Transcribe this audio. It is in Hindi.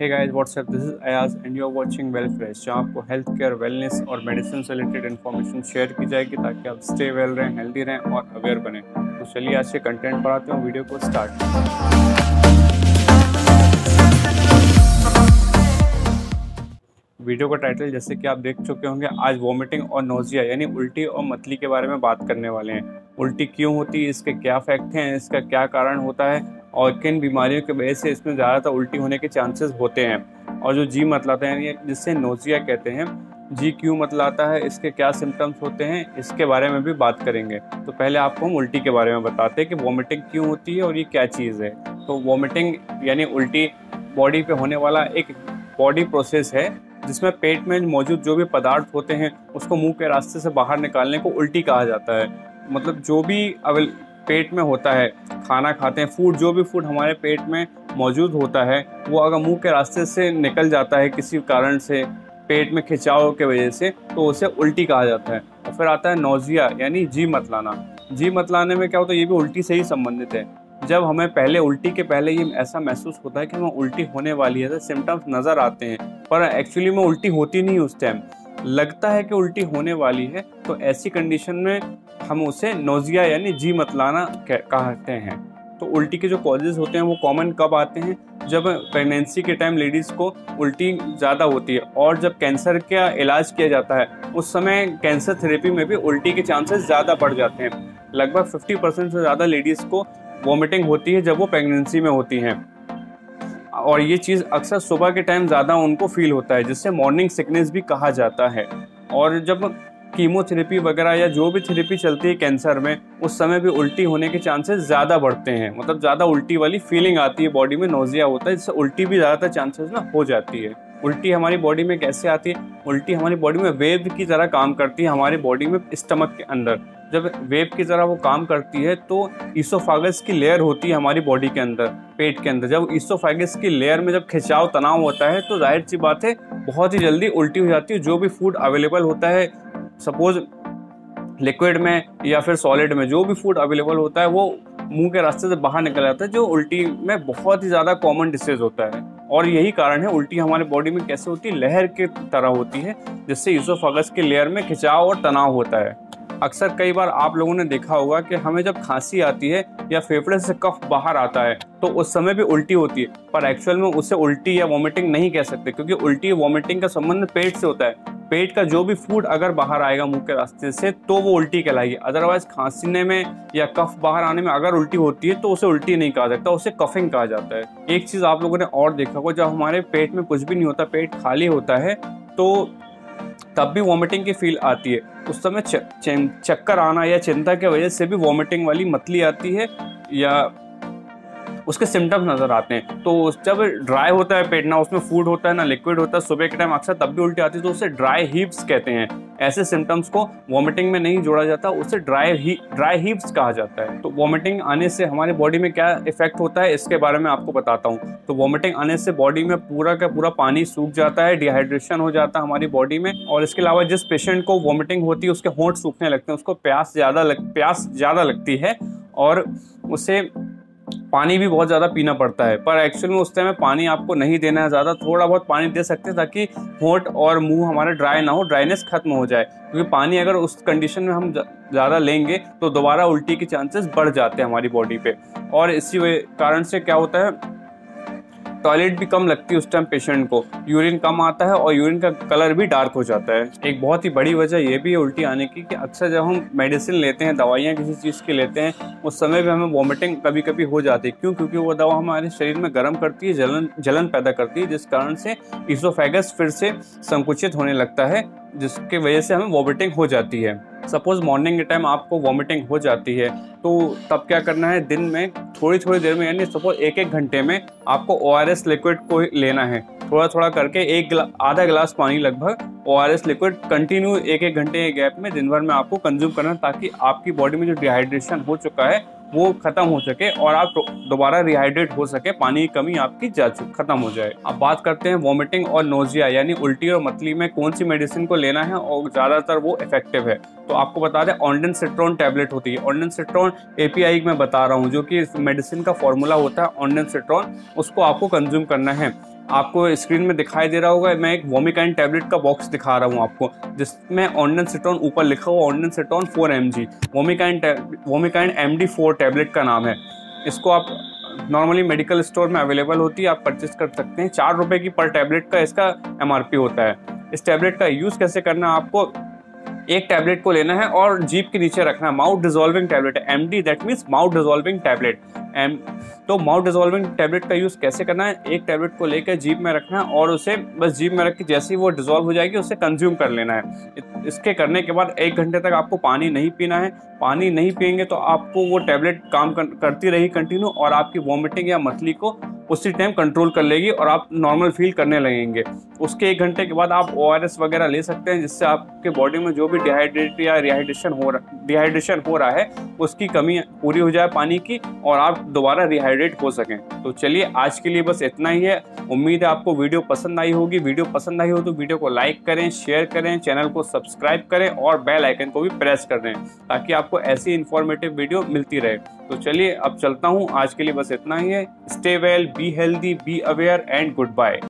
Hey guys WhatsApp this is Ayaz and you are watching well fresh जहाँ आपको हेल्थ केयर वेलनेस और मेडिसिन से रिलेटेड इन्फॉर्मेशन शेयर की जाएगी ताकि आप स्टे वेल रहें हेल्दी रहें और अवेयर बने। तो चलिए आज के कंटेंट पर आते हैं वीडियो को स्टार्ट वीडियो का टाइटल जैसे कि आप देख चुके होंगे, आज वॉमिटिंग और नोजिया यानी उल्टी और मतली के बारे में बात करने वाले हैं। उल्टी क्यों होती है, इसके क्या फैक्ट हैं, इसका क्या कारण होता है और किन बीमारियों की वजह से इसमें ज़्यादातर उल्टी होने के चांसेस होते हैं। और जो जी मतलाते हैं जिससे नोजिया कहते हैं जी क्यों मतलाता है, इसके क्या सिम्टम्स होते हैं, इसके बारे में भी बात करेंगे। तो पहले आपको हम उल्टी के बारे में बताते हैं कि वॉमिटिंग क्यों होती है और ये क्या चीज़ है। तो वॉमिटिंग यानी उल्टी बॉडी पे होने वाला एक बॉडी प्रोसेस है, जिसमें पेट में मौजूद जो भी पदार्थ होते हैं, उसको मुँह के रास्ते से बाहर निकालने को उल्टी कहा जाता है। मतलब जो भी अवेल पेट में होता है, खाना खाते हैं फ़ूड जो भी फ़ूड हमारे पेट में मौजूद होता है, वो अगर मुँह के रास्ते से निकल जाता है किसी कारण से, पेट में खिंचाव के वजह से तो उसे उल्टी कहा जाता है। और फिर आता है नोजिया यानी जी मतलाना जी मतलाने में क्या होता है, ये भी उल्टी से ही संबंधित है। जब हमें पहले उल्टी के पहले ये ऐसा महसूस होता है कि हमें उल्टी होने वाली है तो सिम्टम्स नज़र आते हैं। पर एक्चुअली में उल्टी होती नहीं उस टाइम लगता है कि उल्टी होने वाली है तो ऐसी कंडीशन में हम उसे नोजिया यानी जी मतलाना कहते हैं। तो उल्टी के जो कॉजेज होते हैं, वो कॉमन कब आते हैं? जब प्रेगनेंसी के टाइम लेडीज़ को उल्टी ज़्यादा होती है और जब कैंसर का इलाज किया जाता है, उस समय कैंसर थेरेपी में भी उल्टी के चांसेस ज़्यादा बढ़ जाते हैं। लगभग 50 परसेंट से ज़्यादा लेडीज़ को वॉमिटिंग होती है जब वो प्रेगनेंसी में होती हैं। और ये चीज़ अक्सर सुबह के टाइम ज़्यादा उनको फील होता है, जिससे मॉर्निंग सिकनेस भी कहा जाता है। और जब कीमोथेरेपी वगैरह या जो भी थेरेपी चलती है कैंसर में, उस समय भी उल्टी होने के चांसेस ज़्यादा बढ़ते हैं। मतलब ज़्यादा उल्टी वाली फीलिंग आती है बॉडी में नोजिया होता है, जिससे उल्टी भी ज़्यादातर चांसेस ना हो जाती है। उल्टी हमारी बॉडी में कैसे आती है? उल्टी हमारी बॉडी में वेव की तरह काम करती है, हमारी बॉडी में स्टमक के अंदर। जब वेव की तरह वो काम करती है तो ईसोफागस की लेयर होती है हमारी बॉडी के अंदर, पेट के अंदर। जब ईसोफागस की लेयर में जब खिंचाव, तनाव होता है तो ज़ाहिर सी बात है, बहुत ही जल्दी उल्टी हो जाती है। जो भी फ़ूड अवेलेबल होता है सपोज़ लिक्विड में या फिर सॉलिड में, जो भी फ़ूड अवेलेबल होता है, वो मुँह के रास्ते से बाहर निकल जाता है, जो उल्टी में बहुत ही ज़्यादा कॉमन डिसीज होता है। और यही कारण है, उल्टी हमारे बॉडी में कैसे होती है? लहर की तरह होती है, जिससे ईसोफागस के लेयर में खिंचाव और तनाव होता है। अक्सर कई बार आप लोगों ने देखा होगा कि हमें जब खांसी आती है या फेफड़े से कफ बाहर आता है तो उस समय भी उल्टी होती है। पर एक्चुअल में उसे उल्टी या वॉमिटिंग नहीं कह सकते, क्योंकि उल्टी वॉमिटिंग का संबंध पेट से होता है। पेट का जो भी फ़ूड अगर बाहर आएगा मुँह के रास्ते से तो वो उल्टी कहलाएगी। अदरवाइज़ खांसीने में या कफ बाहर आने में अगर उल्टी होती है तो उसे उल्टी नहीं कहा जाता, उसे कफिंग कहा जाता है। एक चीज़ आप लोगों ने और देखा होगा, जब हमारे पेट में कुछ भी नहीं होता, पेट खाली होता है तो तब भी वॉमिटिंग की फील आती है। उस समय चक्कर आना या चिंता की वजह से भी वॉमिटिंग वाली मतली आती है या उसके सिम्टम्स नज़र आते हैं। तो जब ड्राई होता है पेट, ना उसमें फ़ूड होता है, ना लिक्विड होता है, सुबह के टाइम अक्सर तब भी उल्टी आती है तो उसे ड्राई हीप्स कहते हैं। ऐसे सिम्टम्स को वॉमिटिंग में नहीं जोड़ा जाता, उसे ड्राई ही ड्राई हीप्स कहा जाता है। तो वॉमिटिंग आने से हमारे बॉडी में क्या इफ़ेक्ट होता है, इसके बारे में आपको बताता हूँ। तो वॉमिटिंग आने से बॉडी में पूरा का पूरा पानी सूख जाता है डिहाइड्रेशन हो जाता है हमारी बॉडी में, और इसके अलावा जिस पेशेंट को वॉमिटिंग होती है, उसके होंठ सूखने लगते हैं, उसको प्यास ज़्यादा लग, प्यास ज़्यादा लगती है, और उसे पानी भी बहुत ज़्यादा पीना पड़ता है। पर एक्चुअल में उस टाइम में पानी आपको नहीं देना है ज़्यादा, थोड़ा बहुत पानी दे सकते हैं ताकि होंठ और मुँह हमारा ड्राई ना हो ड्राइनेस खत्म हो जाए। क्योंकि पानी अगर उस कंडीशन में हम ज़्यादा लेंगे तो दोबारा उल्टी के चांसेस बढ़ जाते हैं हमारी बॉडी पे। और इसी कारण से क्या होता है टॉयलेट भी कम लगती है उस टाइम पेशेंट को। यूरिन कम आता है और यूरिन का कलर भी डार्क हो जाता है। एक बहुत ही बड़ी वजह यह भी है उल्टी आने की कि अक्सर जब हम मेडिसिन लेते हैं, दवाइयाँ किसी चीज़ की लेते हैं, उस समय भी हमें वॉमिटिंग कभी कभी हो जाती है। क्यों? क्योंकि वो दवा हमारे शरीर में गर्म करती है, जलन जलन पैदा करती है, जिस कारण से इसोफेगस फिर से संकुचित होने लगता है। जिसके वजह से हमें वॉमिटिंग हो जाती है। सपोज़ मॉर्निंग के टाइम आपको वॉमिटिंग हो जाती है तो तब क्या करना है? दिन में थोड़ी थोड़ी देर में यानी सपोज़ एक एक घंटे में आपको ओआरएस लिक्विड को लेना है। थोड़ा थोड़ा करके एक गिला, आधा गिलास पानी लगभग ओआरएस लिक्विड कंटिन्यू एक एक घंटे के गैप में दिन भर में आपको कंज्यूम करना ताकि आपकी बॉडी में जो डिहाइड्रेशन हो चुका है वो खत्म हो सके और आप दोबारा रिहाइड्रेट हो सके, पानी की कमी आपकी जा खत्म हो जाए। अब बात करते हैं वॉमिटिंग और नोजिया यानी उल्टी और मतली में कौन सी मेडिसिन को लेना है और ज़्यादातर वो इफ़ेक्टिव है। तो आपको बता दें ऑनडन सिट्रॉन टैबलेट होती है। ऑनडन सिट्रॉन एपीआई में बता रहा हूँ, जो कि मेडिसिन का फॉर्मूला होता है ऑनडन सिट्रोन उसको आपको कंज्यूम करना है। आपको स्क्रीन में दिखाई दे रहा होगा, मैं एक वोमिकाइन टैबलेट का बॉक्स दिखा रहा हूँ आपको, जिसमें ऑनलन सिटोन ऊपर लिखा हुआ ऑनलन सिटोन four M G वोमिकाइन वोमिकाइन M D four tablet का नाम है। इसको आप नॉर्मली मेडिकल स्टोर में अवेलेबल होती है, आप परचेस कर सकते हैं। चार रुपए की पर टैबलेट का इसका एमआरपी होता है। इस टैबलेट का यूज़ कैसे करना है आपको, एक टैबलेट को लेना है और जीप के नीचे रखना है। Mouth dissolving tablet M D that means mouth dissolving tablet M तो माउथ डिजोल्विंग टैबलेट का यूज़ कैसे करना है? एक टैबलेट को लेकर जीप में रखना है और उसे बस जीप में रख के जैसे ही वो डिजोल्व हो जाएगी उसे कंज्यूम कर लेना है। इसके करने के बाद एक घंटे तक आपको पानी नहीं पीना है। पानी नहीं पियेंगे तो आपको वो टैबलेट काम कर, करती रही कंटिन्यू और आपकी वॉमिटिंग या मछली को उसी टाइम कंट्रोल कर लेगी और आप नॉर्मल फील करने लगेंगे। उसके एक घंटे के बाद आप ओआरएस वगैरह ले सकते हैं, जिससे आपके बॉडी में जो भी डिहाइड्रेट या रिहाइड्रेशन हो रहा डिहाइड्रेशन हो रहा है, उसकी कमी पूरी हो जाए पानी की और आप दोबारा रिहाइड्रेट हो सकें। तो चलिए, आज के लिए बस इतना ही है। उम्मीद है आपको वीडियो पसंद आई होगी। वीडियो पसंद आई हो तो वीडियो को लाइक करें शेयर करें चैनल को सब्सक्राइब करें और बेल आइकन को भी प्रेस कर दें, ताकि आपको ऐसी इन्फॉर्मेटिव वीडियो मिलती रहे। तो चलिए, अब चलता हूँ। आज के लिए बस इतना ही है। Stay well be healthy be aware and goodbye